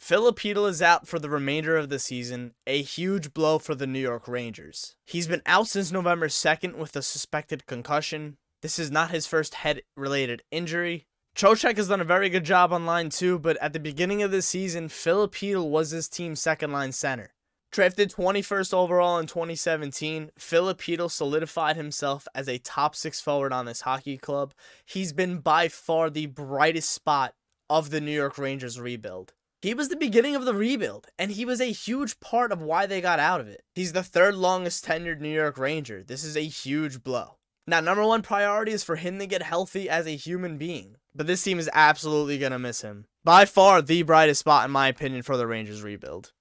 Filip Chytil is out for the remainder of the season, a huge blow for the New York Rangers. He's been out since November 2nd with a suspected concussion. This is not his first head related injury. Trocheck has done a very good job on line two, but at the beginning of the season, Filip Chytil was his team's second line center. Drafted 21st overall in 2017, Filip Chytil solidified himself as a top six forward on this hockey club. He's been by far the brightest spot of the New York Rangers rebuild. He was the beginning of the rebuild, and he was a huge part of why they got out of it. He's the third longest tenured New York Ranger. This is a huge blow. Now, number one priority is for him to get healthy as a human being, but this team is absolutely going to miss him. By far the brightest spot, in my opinion, for the Rangers rebuild.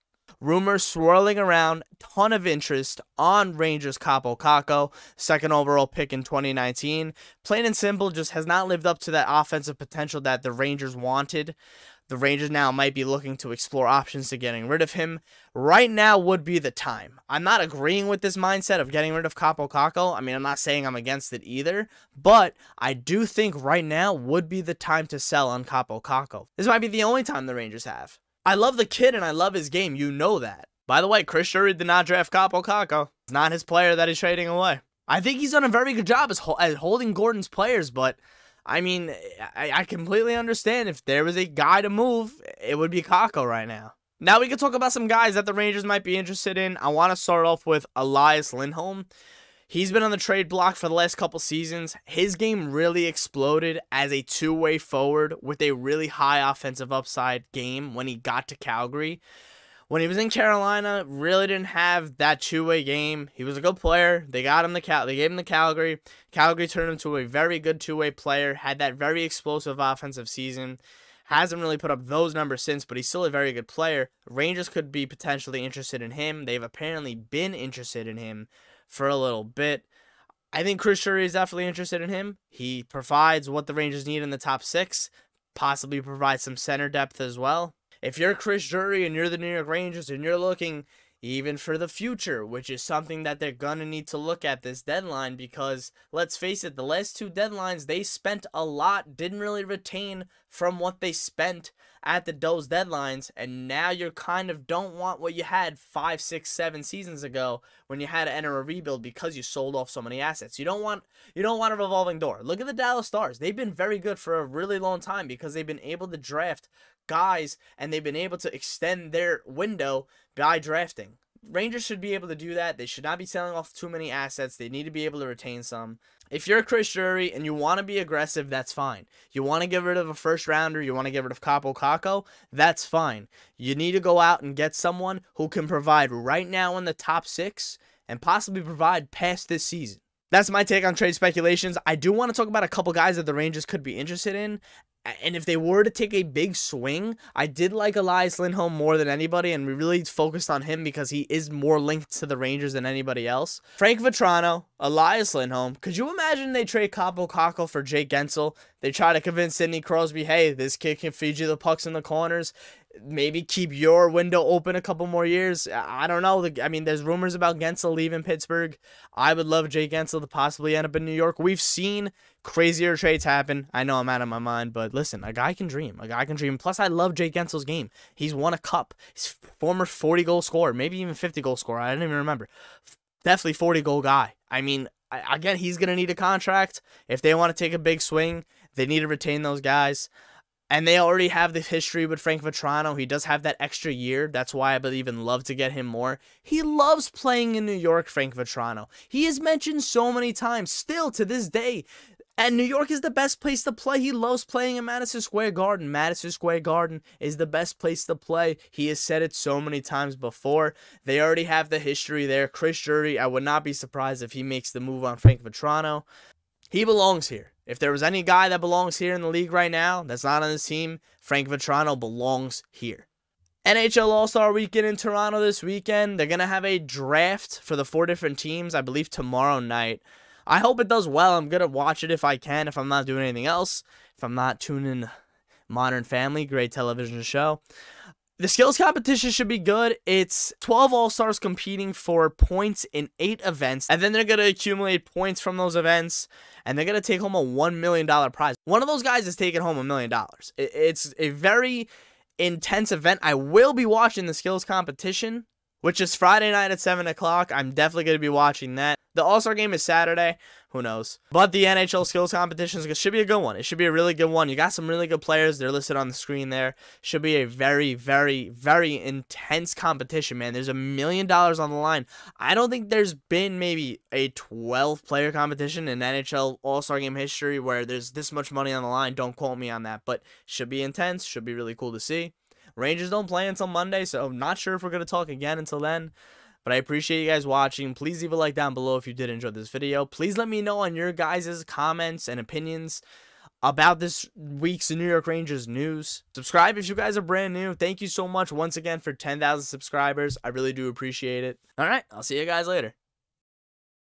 Rumors swirling around, ton of interest on Rangers Kaapo Kakko, second overall pick in 2019. Plain and simple, just has not lived up to that offensive potential that the Rangers wanted. The Rangers now might be looking to explore options to getting rid of him. Right now would be the time. I'm not agreeing with this mindset of getting rid of Kaapo Kakko. I mean, I'm not saying I'm against it either, but I do think right now would be the time to sell on Kaapo Kakko. This might be the only time the Rangers have. I love the kid and I love his game. You know that. By the way, Chris Drury did not draft Kaapo Kakko. It's not his player that he's trading away. I think he's done a very good job as, holding Gorton's players, but I mean, I, I completely understand if there was a guy to move, it would be Kakko right now. Now we can talk about some guys that the Rangers might be interested in. I want to start off with Elias Lindholm. He's been on the trade block for the last couple seasons. His game really exploded as a two-way forward with a really high offensive upside game when he got to Calgary when he was in Carolina, really didn't have that two-way game. He was a good player. They got him the Cal. They gave him the Calgary. Calgary turned him to a very good two-way player. Had that very explosive offensive season. Hasn't really put up those numbers since, but he's still a very good player. Rangers could be potentially interested in him. They've apparently been interested in him for a little bit. I think Chris Drury is definitely interested in him. He provides what the Rangers need in the top six, possibly provides some center depth as well if you're Chris Drury and you're the New York Rangers and you're looking even for the future, which is something that they're going to need to look at this deadline because let's face it, the last two deadlines they spent a lot, didn't really retain from what they spent at the those deadlines, and now you're kind of don't want what you had five, six, seven seasons ago when you had to enter a rebuild because you sold off so many assets. You don't want you don't want a revolving door. Look at the Dallas Stars. They've been very good for a really long time because they've been able to draft guys and they've been able to extend their window by drafting. Rangers should be able to do that. They should not be selling off too many assets. They need to be able to retain some. If you're Chris Drury and you want to be aggressive, that's fine. You want to get rid of a first rounder, you want to get rid of Kaapo Kakko, that's fine. You need to go out and get someone who can provide right now in the top six and possibly provide past this season. That's my take on trade speculations. I do want to talk about a couple guys that the Rangers could be interested in. And if they were to take a big swing, I did like Elias Lindholm more than anybody, and we really focused on him because he is more linked to the Rangers than anybody else. Frank Vatrano, Elias Lindholm. Could you imagine they trade Kakko for Jake Guentzel? They try to convince Sidney Crosby, hey, this kid can feed you the pucks in the corners maybe keep your window open a couple more years. I don't know. I mean, there's rumors about Guentzel leaving Pittsburgh. I would love Jake Guentzel to possibly end up in New York. We've seen crazier trades happen. I know I'm out of my mind, but listen, a guy can dream. A guy can dream. Plus, I love Jake Guentzel's game. He's won a cup. He's former 40 goal scorer, maybe even 50 goal scorer. I don't even remember. Definitely 40 goal guy. I mean, again, he's going to need a contract. If they want to take a big swing, they need to retain those guys. And they already have the history with Frank Vatrano. He does have that extra year. That's why I would even love to get him more. He loves playing in New York, Frank Vatrano. He is mentioned so many times, still to this day. And New York is the best place to play. He loves playing in Madison Square Garden. Madison Square Garden is the best place to play. He has said it so many times before. They already have the history there. Chris Drury, I would not be surprised if he makes the move on Frank Vatrano. He belongs here. If there was any guy that belongs here in the league right now that's not on this team, Frank Vatrano belongs here. NHL All Star Weekend in Toronto this weekend. They're going to have a draft for the four different teams, I believe, tomorrow night. I hope it does well. I'm going to watch it if I can, if I'm not doing anything else. If I'm not tuning in Modern Family, great television show. The skills competition should be good. It's 12 All Stars competing for points in eight events, and then they're going to accumulate points from those events, and they're going to take home a $1 million prize. One of those guys is taking home a million dollars. It's a very intense event. I will be watching the skills competition, which is Friday night at 7 o'clock. I'm definitely going to be watching that. The All Star game is Saturday. Who knows? But the NHL skills competition should be a good one. It should be a really good one. You got some really good players. They're listed on the screen there. Should be a very, very, very intense competition, man. There's a million dollars on the line. I don't think there's been maybe a 12 player competition in NHL All Star game history where there's this much money on the line. Don't quote me on that, but should be intense. Should be really cool to see. Rangers don't play until Monday, so I'm not sure if we're going to talk again until then. But I appreciate you guys watching. Please leave a like down below if you did enjoy this video. Please let me know on your guys' comments and opinions about this week's New York Rangers news. Subscribe if you guys are brand new. Thank you so much once again for 10,000 subscribers. I really do appreciate it. All right, I'll see you guys later.